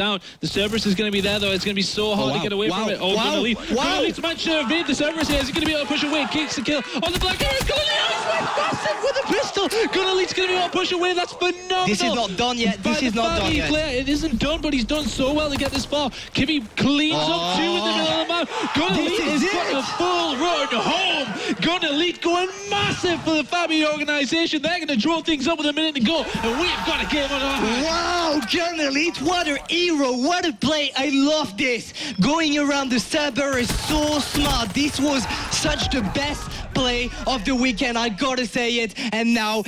down. The Cerberus is going to be there though. It's going to be so hard wow. to get away Wow. from it. Oh, Wow. GunElite. Wow. GunElite's managed to evade the Cerberus here. Is he going to be able to push away? Kicks the kill on the black arrow. GunElite oh, with a pistol. GunElite's going to be able to push away. That's phenomenal. This is not done yet. This is not done yet. Player. It isn't done, but he's done so well to get this far. Kimmy cleans up two in the middle of the map. GunElite has got it. a full run home. GunElite going massive for the Fabi organization. They're going to draw things up with a minute to go, and we've got a game on our hands. Wow, GunElite, what a hero, what a play. I love this. Going around the Saber is so smart. This was such the best play of the weekend, I gotta say it. And now